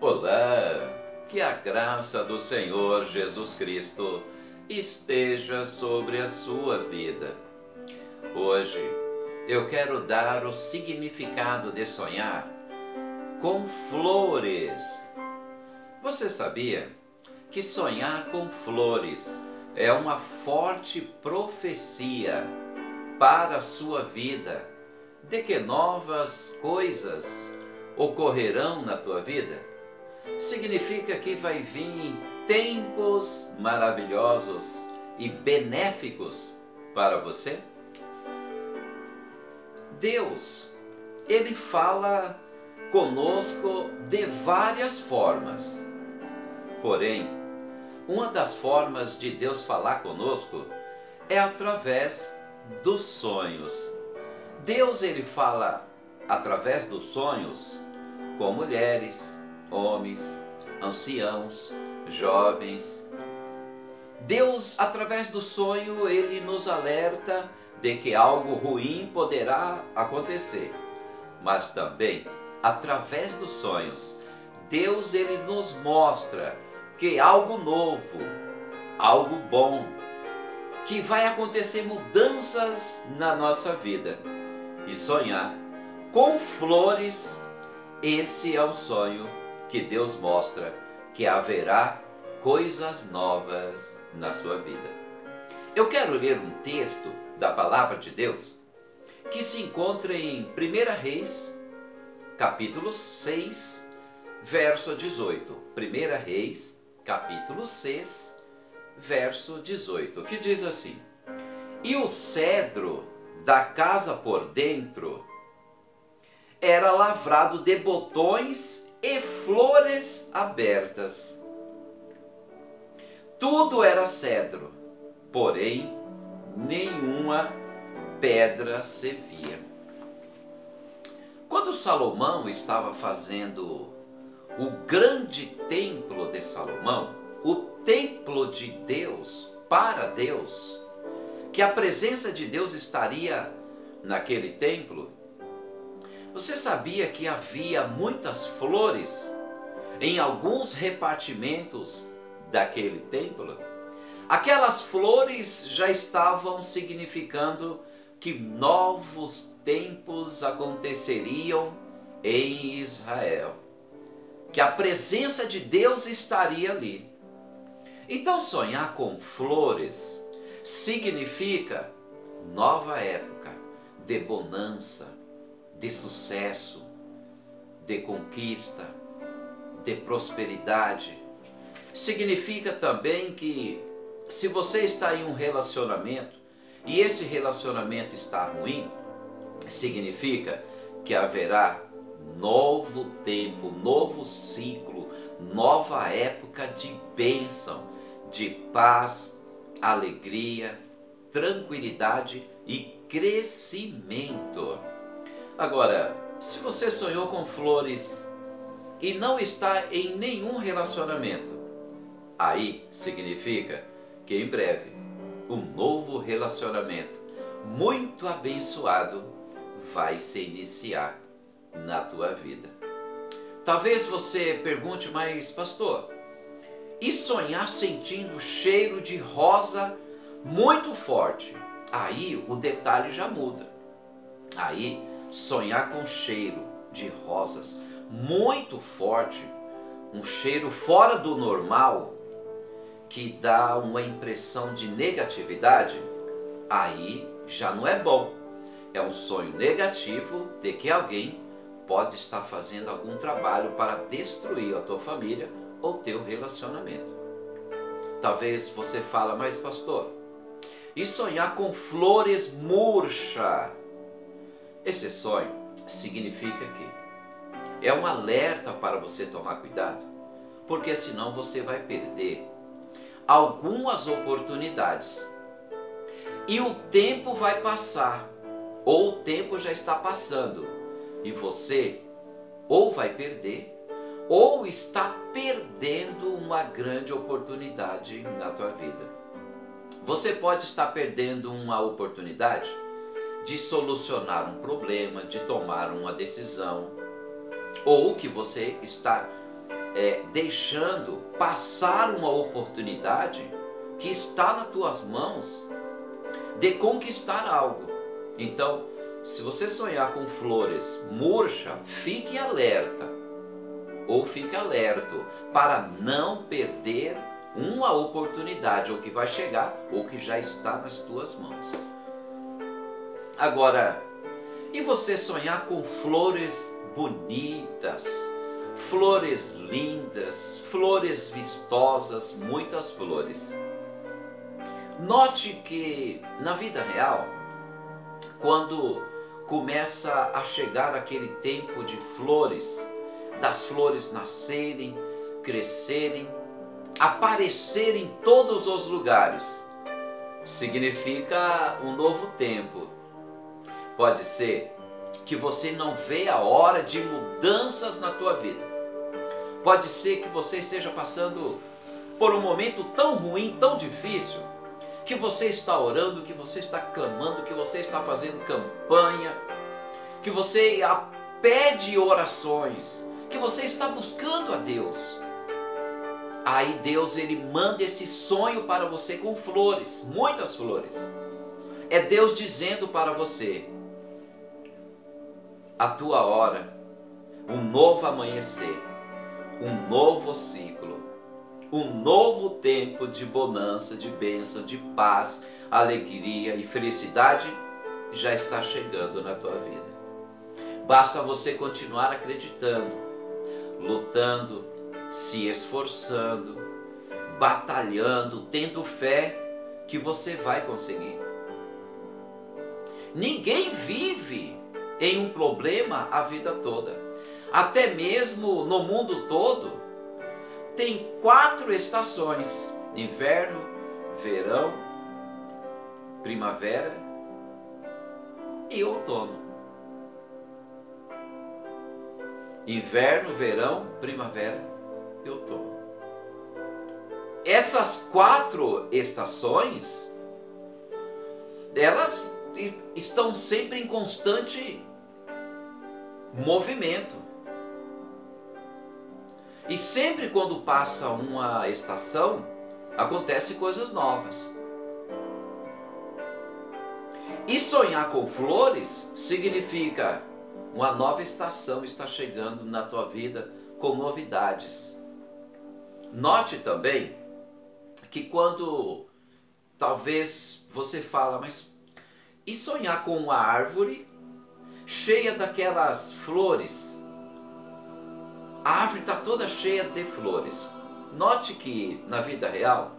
Olá, que a graça do Senhor Jesus Cristo esteja sobre a sua vida. Hoje eu quero dar o significado de sonhar com flores. Você sabia que sonhar com flores é uma forte profecia para a sua vida de que novas coisas ocorrerão na tua vida? significa que vai vir tempos maravilhosos e benéficos para você? Deus, Ele fala conosco de várias formas. Porém, uma das formas de Deus falar conosco é através dos sonhos. Deus ele fala através dos sonhos com mulheres, homens, anciãos, jovens. Deus, através do sonho, ele nos alerta de que algo ruim poderá acontecer. Mas também, através dos sonhos, Deus ele nos mostra que algo novo, algo bom, que vai acontecer mudanças na nossa vida. E sonhar com flores, esse é o sonho que Deus mostra que haverá coisas novas na sua vida. Eu quero ler um texto da palavra de Deus que se encontra em 1 Reis, capítulo 6, verso 18. 1 Reis, capítulo 6, verso 18, que diz assim: E o cedro da casa por dentro era lavrado de botões e flores abertas. Tudo era cedro, porém nenhuma pedra se via. Quando Salomão estava fazendo o grande templo de Salomão, o templo de Deus, para Deus, que a presença de Deus estaria naquele templo, você sabia que havia muitas flores em alguns repartimentos daquele templo? Aquelas flores já estavam significando que novos tempos aconteceriam em Israel, que a presença de Deus estaria ali. Então, sonhar com flores significa nova época de bonança, de sucesso, de conquista, de prosperidade. Significa também que se você está em um relacionamento e esse relacionamento está ruim, significa que haverá novo tempo, novo ciclo, nova época de bênção, de paz, alegria, tranquilidade e crescimento. Agora, se você sonhou com flores e não está em nenhum relacionamento, aí significa que em breve um novo relacionamento muito abençoado vai se iniciar na tua vida. Talvez você pergunte, mas pastor, e sonhar sentindo cheiro de rosa muito forte? Aí o detalhe já muda. Aí sonhar com cheiro de rosas muito forte, um cheiro fora do normal, que dá uma impressão de negatividade, aí já não é bom. É um sonho negativo de que alguém pode estar fazendo algum trabalho para destruir a tua família ou teu relacionamento. Talvez você fala, mas pastor, e sonhar com flores murcha? Esse sonho significa que é um alerta para você tomar cuidado, porque senão você vai perder algumas oportunidades. E o tempo vai passar, ou o tempo já está passando, e você ou vai perder, ou está perdendo uma grande oportunidade na tua vida. Você pode estar perdendo uma oportunidade de solucionar um problema, de tomar uma decisão. ou que você está é, deixando passar uma oportunidade que está nas tuas mãos de conquistar algo. Então, se você sonhar com flores murcha, fique alerta ou fique alerto para não perder uma oportunidade ou que vai chegar ou que já está nas tuas mãos. Agora, e você sonhar com flores bonitas, flores lindas, flores vistosas, muitas flores. Note que na vida real, quando começa a chegar aquele tempo de flores, das flores nascerem, crescerem, aparecerem em todos os lugares, significa um novo tempo. Pode ser que você não vê a hora de mudanças na tua vida. Pode ser que você esteja passando por um momento tão ruim, tão difícil, que você está orando, que você está clamando, que você está fazendo campanha, que você pede orações, que você está buscando a Deus. Aí Deus ele manda esse sonho para você com flores, muitas flores. É Deus dizendo para você: a tua hora, um novo amanhecer, um novo ciclo, um novo tempo de bonança, de bênção, de paz, alegria e felicidade já está chegando na tua vida. Basta você continuar acreditando, lutando, se esforçando, batalhando, tendo fé que você vai conseguir. Ninguém vive em um problema a vida toda. Até mesmo no mundo todo, tem quatro estações: inverno, verão, primavera e outono. Inverno, verão, primavera e outono. Essas quatro estações, elas estão sempre em constante movimento. E sempre quando passa uma estação, acontecem coisas novas. E sonhar com flores significa uma nova estação está chegando na tua vida com novidades. Note também que quando talvez você fala, mas e sonhar com uma árvore cheia daquelas flores. A árvore está toda cheia de flores. Note que na vida real,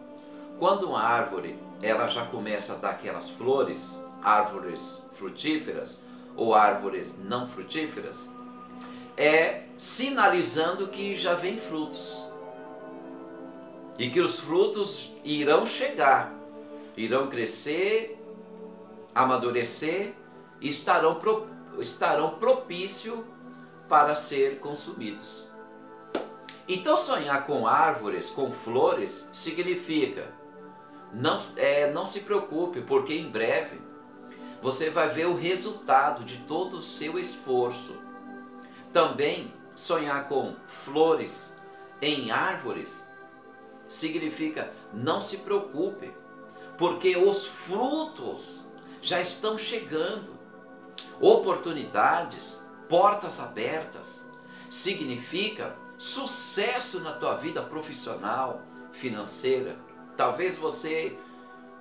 quando uma árvore ela já começa a dar aquelas flores, árvores frutíferas ou árvores não frutíferas, é sinalizando que já vem frutos. E que os frutos irão chegar, irão crescer, amadurecer e estarão estarão propício para ser consumidos. Então sonhar com árvores, com flores, significa não, é, não se preocupe, porque em breve você vai ver o resultado de todo o seu esforço. Também sonhar com flores em árvores significa não se preocupe, porque os frutos já estão chegando oportunidades, portas abertas, significa sucesso na tua vida profissional, financeira. Talvez você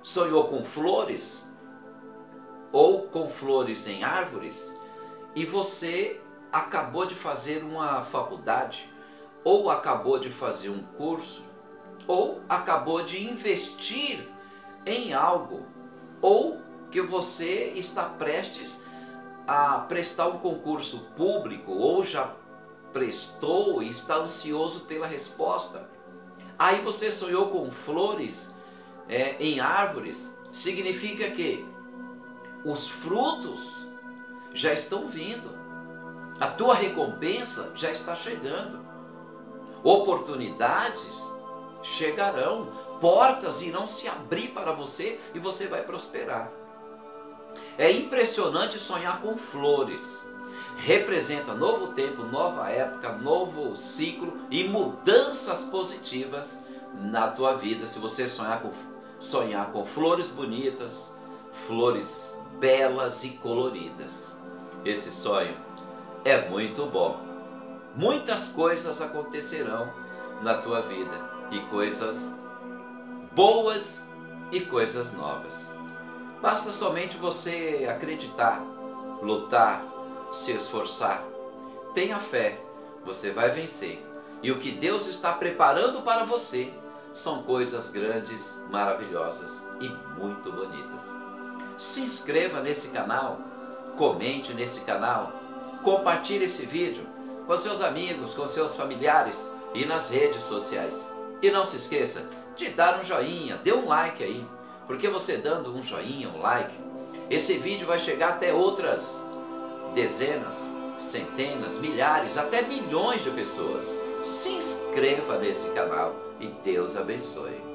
sonhou com flores ou com flores em árvores e você acabou de fazer uma faculdade ou acabou de fazer um curso ou acabou de investir em algo ou que você está prestes a prestar um concurso público ou já prestou e está ansioso pela resposta. Aí você sonhou com flores é, em árvores, significa que os frutos já estão vindo, a tua recompensa já está chegando, oportunidades chegarão, portas irão se abrir para você e você vai prosperar. É impressionante sonhar com flores. representa novo tempo, nova época, novo ciclo e mudanças positivas na tua vida. Se você sonhar com, sonhar com flores bonitas, flores belas e coloridas. Esse sonho é muito bom. Muitas coisas acontecerão na tua vida e coisas boas e coisas novas. Basta somente você acreditar, lutar, se esforçar. Tenha fé, você vai vencer. E o que Deus está preparando para você são coisas grandes, maravilhosas e muito bonitas. Se inscreva nesse canal, comente nesse canal, compartilhe esse vídeo com seus amigos, com seus familiares e nas redes sociais. E não se esqueça de dar um joinha, dê um like aí, porque você dando um joinha, um like, esse vídeo vai chegar até outras dezenas, centenas, milhares, até milhões de pessoas. Se inscreva nesse canal e Deus abençoe.